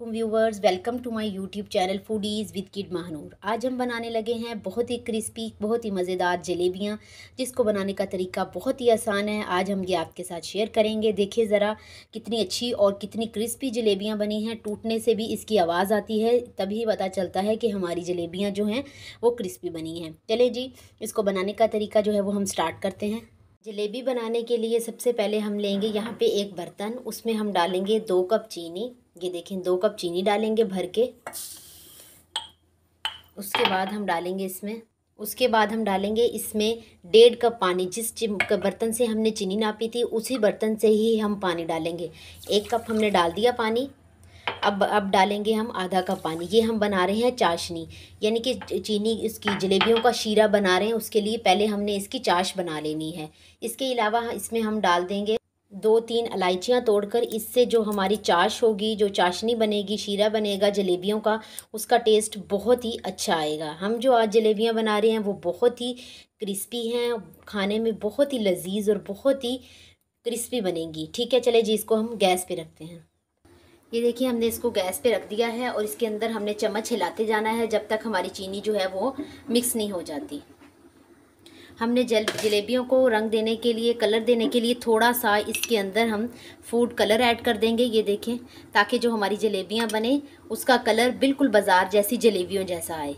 Viewers welcome to my YouTube channel foodies with kid Mahnoor आज हम बनाने लगे हैं बहुत ही क्रिस्पी बहुत ही मज़ेदार जलेबियाँ, जिसको बनाने का तरीका बहुत ही आसान है। आज हम ये आपके साथ शेयर करेंगे। देखिए ज़रा कितनी अच्छी और कितनी क्रिस्पी जलेबियाँ बनी हैं। टूटने से भी इसकी आवाज़ आती है, तभी पता चलता है कि हमारी जलेबियाँ जो हैं, वो क्रिस्पी बनी हैं। चले जी, इसको बनाने का तरीका जो है, वो हम स्टार्ट करते हैं। जलेबी बनाने के लिए सबसे पहले हम लेंगे यहाँ पे एक बर्तन, उसमें हम डालेंगे दो कप चीनी ये देखें, दो कप चीनी डालेंगे भर के। उसके बाद हम डालेंगे इसमें, उसके बाद हम डालेंगे इसमें डेढ़ कप पानी, जिस बर्तन से हमने चीनी नापी थी, उसी बर्तन से ही हम पानी डालेंगे। एक कप हमने डाल दिया पानी, अब अब डालेंगे हम आधा कप पानी। ये हम बना रहे हैं चाशनी, यानी कि चीनी, इसकी जलेबियों का शीरा बना रहे हैं, उसके लिए पहले हमने इसकी चाश बना लेनी है। इसके अलावा इसमें हम डाल देंगे दो तीन इलायचियाँ तोड़कर इससे जो हमारी चाश होगी, जो चाशनी बनेगी, शीरा बनेगा, जलेबियों का, उसका टेस्ट बहुत ही अच्छा आएगा। हम जो आज जलेबियाँ बना रहे हैं, वो बहुत ही क्रिस्पी हैं, खाने में बहुत ही लजीज और बहुत ही क्रिस्पी बनेंगी। ठीक है, चले जी, इसको हम गैस पे रखते हैं। ये देखिए, हमने इसको गैस पे रख दिया है और इसके अंदर हमने चम्मच हिलाते जाना है जब तक हमारी चीनी जो है वो मिक्स नहीं हो जाती। हमने जल, जलेबियों को रंग देने के लिए, कलर देने के लिए थोड़ा सा इसके अंदर हम फ़ूड कलर ऐड कर देंगे, ये देखें, ताकि जो हमारी जलेबियाँ बने, उसका कलर बिल्कुल बाज़ार जैसी जलेबियों जैसा आए।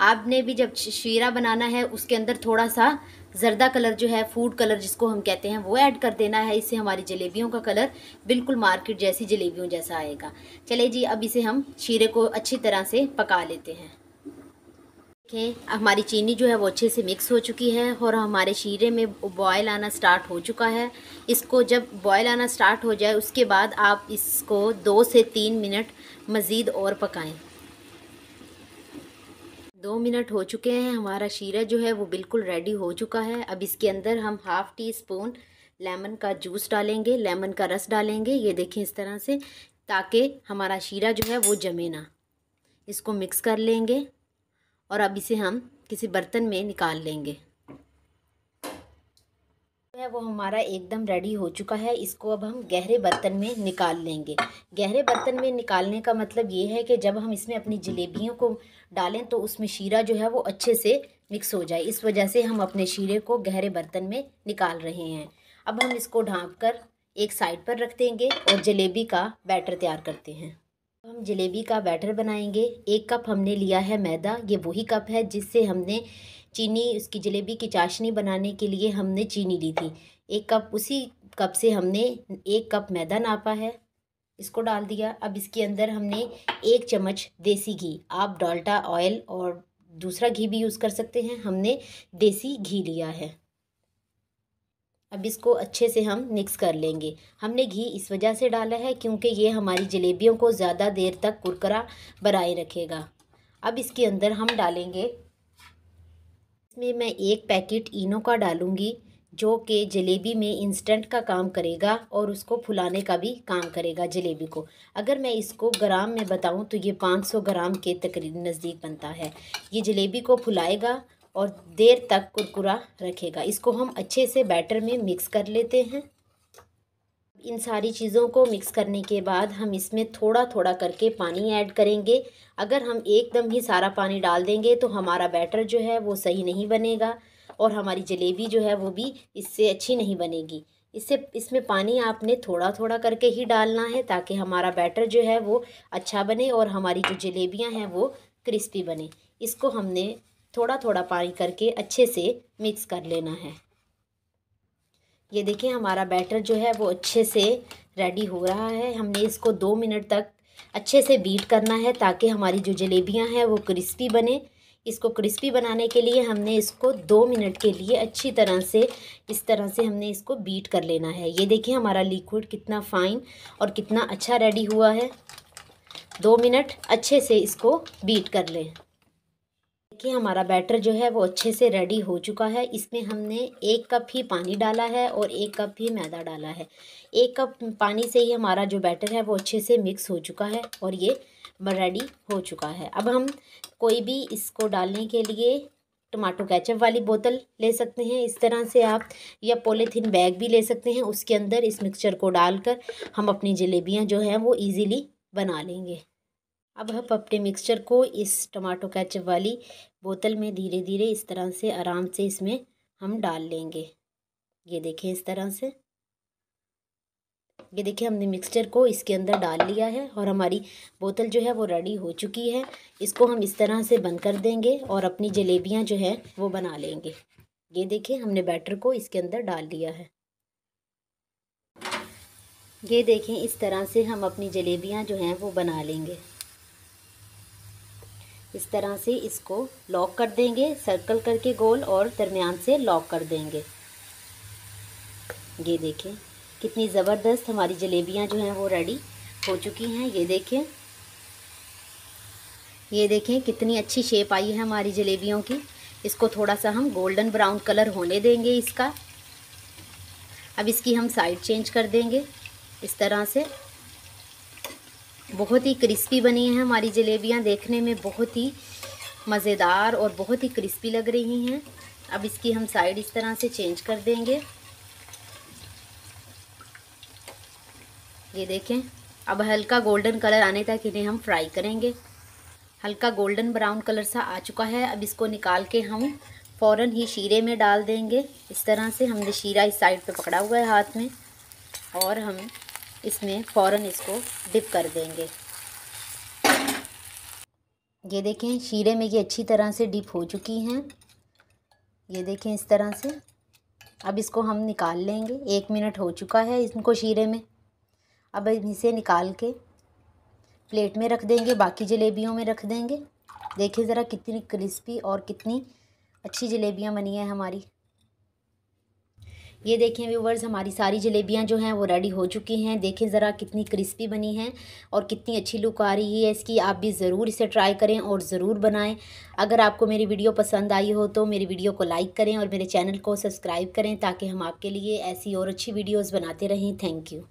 आपने भी जब शीरा बनाना है, उसके अंदर थोड़ा सा जर्दा कलर जो है फ़ूड कलर जिसको हम कहते हैं, वो ऐड कर देना है, इससे हमारी जलेबियों का कलर बिल्कुल मार्केट जैसी जलेबियों जैसा आएगा। चले जी, अब इसे हम शीरे को अच्छी तरह से पका लेते हैं। देखें हमारी चीनी जो है वो अच्छे से मिक्स हो चुकी है और हमारे शीरे में बॉयल आना स्टार्ट हो चुका है। इसको जब बॉयल आना स्टार्ट हो जाए, उसके बाद आप इसको दो से तीन मिनट मज़ीद और पकाएँ। दो मिनट हो चुके हैं, हमारा शीरा जो है वो बिल्कुल रेडी हो चुका है। अब इसके अंदर हम हाफ़ टी स्पून लेमन का जूस डालेंगे लेमन का रस डालेंगे, ये देखें इस तरह से, ताकि हमारा शीरा जो है वो जमे ना। इसको मिक्स कर लेंगे। और अब इसे हम किसी बर्तन में निकाल लेंगे। है वो हमारा एकदम रेडी हो चुका है। इसको अब हम गहरे बर्तन में निकाल लेंगे। गहरे बर्तन में निकालने का मतलब ये है कि जब हम इसमें अपनी जलेबियों को डालें तो उसमें शीरा जो है वो अच्छे से मिक्स हो जाए। इस वजह से हम अपने शीरे को गहरे बर्तन में निकाल रहे हैं। अब हम इसको ढाँप कर एक साइड पर रख देंगे और जलेबी का बैटर तैयार करते हैं। हम जलेबी का बैटर बनाएँगे। एक कप हमने लिया है मैदा। ये वही कप है जिससे हमने चीनी, उसकी जलेबी की चाशनी बनाने के लिए हमने चीनी ली थी। एक कप, उसी कप से हमने एक कप मैदा नापा है। इसको डाल दिया। अब इसके अंदर हमने एक चम्मच देसी घी। आप डाल्टा ऑयल और दूसरा घी भी यूज़ कर सकते हैं। हमने देसी घी लिया है। अब इसको अच्छे से हम मिक्स कर लेंगे। हमने घी इस वजह से डाला है क्योंकि ये हमारी जलेबियों को ज़्यादा देर तक कुरकरा बनाए रखेगा। अब इसके अंदर हम डालेंगे। इसमें मैं एक पैकेट इनो का डालूँगी, जो कि जलेबी में इंस्टेंट का काम करेगा और उसको फुलाने का भी काम करेगा जलेबी को। अगर मैं इसको ग्राम में बताऊँ तो ये 500 ग्राम के तकरीब नज़दीक बनता है। ये जलेबी को फुलाएगा और देर तक कुरकुरा रखेगा। इसको हम अच्छे से बैटर में मिक्स कर लेते हैं। इन सारी चीज़ों को मिक्स करने के बाद हम इसमें थोड़ा थोड़ा करके पानी ऐड करेंगे। अगर हम एकदम ही सारा पानी डाल देंगे तो हमारा बैटर जो है वो सही नहीं बनेगा और हमारी जलेबी जो है वो भी इससे अच्छी नहीं बनेगी। इससे, इसमें पानी आपने थोड़ा थोड़ा करके ही डालना है ताकि हमारा बैटर जो है वो अच्छा बने और हमारी जो जलेबियाँ हैं वो क्रिस्पी बने। इसको हमने थोड़ा थोड़ा पानी करके अच्छे से मिक्स कर लेना है। ये देखिए हमारा बैटर जो है वो अच्छे से रेडी हो रहा है। हमने इसको दो मिनट तक अच्छे से बीट करना है ताकि हमारी जो जलेबियाँ हैं वो क्रिस्पी बने। इसको क्रिस्पी बनाने के लिए हमने इसको दो मिनट के लिए अच्छी तरह से, इस तरह से हमने इसको बीट कर लेना है। ये देखिए हमारा लिक्विड कितना फ़ाइन और कितना अच्छा रेडी हुआ है। दो मिनट अच्छे से इसको बीट कर लें। देखिए हमारा बैटर जो है वो अच्छे से रेडी हो चुका है। इसमें हमने एक कप ही पानी डाला है और एक कप ही मैदा डाला है। एक कप पानी से ही हमारा जो बैटर है वो अच्छे से मिक्स हो चुका है और ये रेडी हो चुका है। अब हम कोई भी इसको डालने के लिए टमाटो केचप वाली बोतल ले सकते हैं। इस तरह से आप या पॉलीथीन बैग भी ले सकते हैं। उसके अंदर इस मिक्सचर को डालकर हम अपनी जलेबियाँ जो हैं वो ईज़िली बना लेंगे। अब हम अपने मिक्सचर को इस टमाटो केचप वाली बोतल में धीरे धीरे इस तरह से, आराम से इसमें हम डाल लेंगे। ये देखें इस तरह से। ये देखिए हमने मिक्सचर को इसके अंदर डाल लिया है और हमारी बोतल जो है वो रेडी हो चुकी है। इसको हम इस तरह से बंद कर देंगे और अपनी जलेबियाँ जो है वो बना लेंगे। ये देखिए हमने बैटर को इसके अंदर डाल लिया है। ये देखें इस तरह से हम अपनी जलेबियाँ जो हैं वो बना लेंगे। इस तरह से इसको लॉक कर देंगे सर्कल करके गोल और दरमियान से लॉक कर देंगे। ये देखें, कितनी ज़बरदस्त हमारी जलेबियाँ जो हैं वो रेडी हो चुकी हैं। ये देखें ये देखें कितनी अच्छी शेप आई है हमारी जलेबियों की। इसको थोड़ा सा हम गोल्डन ब्राउन कलर होने देंगे इसका। अब इसकी हम साइड चेंज कर देंगे। इस तरह से बहुत ही क्रिस्पी बनी है हमारी जलेबियाँ देखने में, बहुत ही मज़ेदार और बहुत ही क्रिस्पी लग रही हैं। अब इसकी हम साइड इस तरह से चेंज कर देंगे। ये देखें, अब हल्का गोल्डन कलर आने तक इन्हें हम फ्राई करेंगे। हल्का गोल्डन ब्राउन कलर सा आ चुका है। अब इसको निकाल के हम फ़ौर ही शीरे में डाल देंगे। इस तरह से हमने शीरा इस साइड पे पकड़ा हुआ है हाथ में। और हम इसमें फ़ौर इसको डिप कर देंगे। ये देखें, शीरे में ये अच्छी तरह से डिप हो चुकी हैं। ये देखें इस तरह से। अब इसको हम निकाल लेंगे। एक मिनट हो चुका है इनको शीरे में। अब इसे निकाल के प्लेट में रख देंगे, बाकी जलेबियों में रख देंगे। देखिए ज़रा कितनी क्रिस्पी और कितनी अच्छी जलेबियाँ बनी हैं हमारी। ये देखें व्यूवर्स हमारी सारी जलेबियाँ जो हैं वो रेडी हो चुकी हैं। देखें ज़रा कितनी क्रिस्पी बनी हैं और कितनी अच्छी लुक आ रही है इसकी। आप भी ज़रूर इसे ट्राई करें और ज़रूर बनाएँ। अगर आपको मेरी वीडियो पसंद आई हो तो मेरी वीडियो को लाइक करें और मेरे चैनल को सब्सक्राइब करें ताकि हम आपके लिए ऐसी और अच्छी वीडियोज़ बनाते रहें। Thank you